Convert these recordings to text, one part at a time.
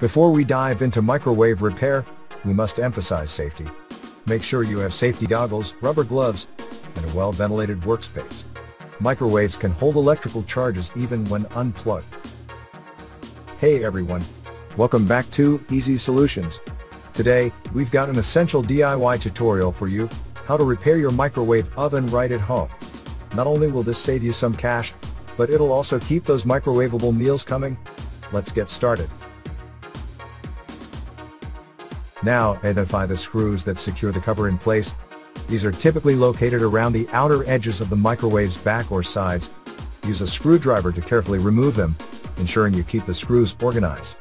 Before we dive into microwave repair, we must emphasize safety. Make sure you have safety goggles, rubber gloves, and a well-ventilated workspace. Microwaves can hold electrical charges even when unplugged. Hey everyone! Welcome back to Easy Solutions. Today, we've got an essential DIY tutorial for you, how to repair your microwave oven right at home. Not only will this save you some cash, but it'll also keep those microwavable meals coming. Let's get started. Now, identify the screws that secure the cover in place. These are typically located around the outer edges of the microwave's back or sides. Use a screwdriver to carefully remove them, ensuring you keep the screws organized.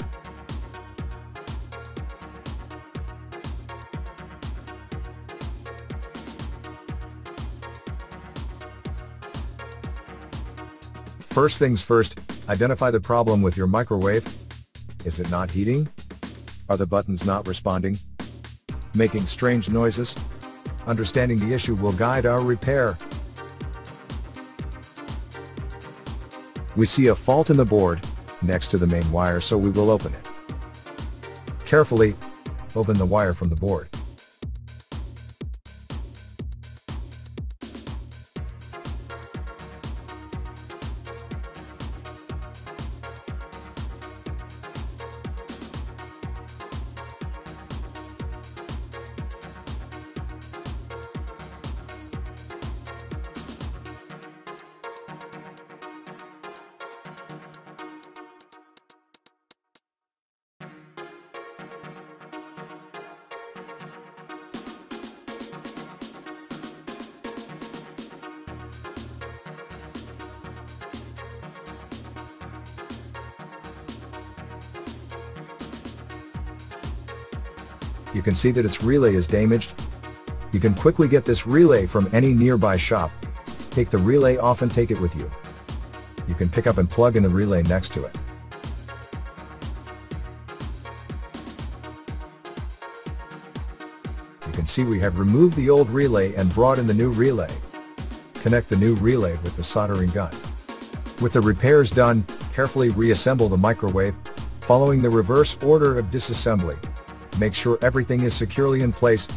First things first, identify the problem with your microwave. Is it not heating? Are the buttons not responding? Making strange noises? Understanding the issue will guide our repair. We see a fault in the board, next to the main wire so we will open it. Carefully, open the wire from the board. You can see that its relay is damaged. You can quickly get this relay from any nearby shop. Take the relay off and take it with you. You can pick up and plug in the relay next to it. You can see we have removed the old relay and brought in the new relay. Connect the new relay with the soldering gun. With the repairs done, carefully reassemble the microwave, following the reverse order of disassembly. Make sure everything is securely in place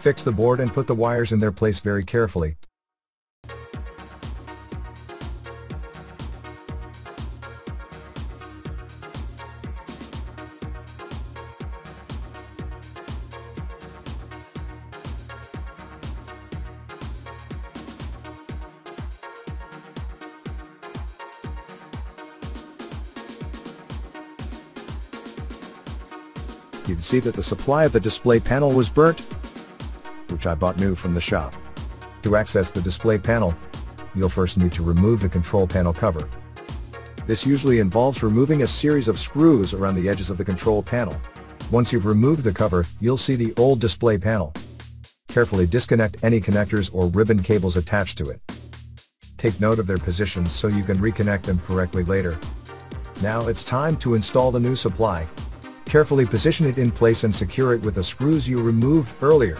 Fix the board and put the wires in their place very carefully. You can see that the supply of the display panel was burnt, which I bought new from the shop. To access the display panel, you'll first need to remove the control panel cover. This usually involves removing a series of screws around the edges of the control panel. Once you've removed the cover, you'll see the old display panel. Carefully disconnect any connectors or ribbon cables attached to it. Take note of their positions so you can reconnect them correctly later. Now it's time to install the new supply. Carefully position it in place and secure it with the screws you removed earlier.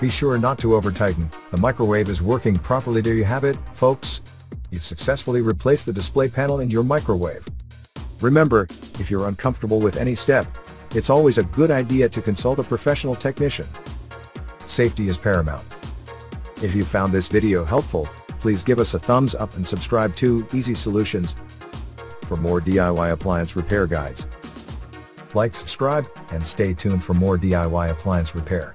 Be sure not to over-tighten, the microwave is working properly there you have it, folks. You've successfully replaced the display panel in your microwave. Remember, if you're uncomfortable with any step, it's always a good idea to consult a professional technician. Safety is paramount. If you found this video helpful, please give us a thumbs up and subscribe to Easy Solutions for more DIY appliance repair guides. Like, subscribe, and stay tuned for more DIY appliance repair.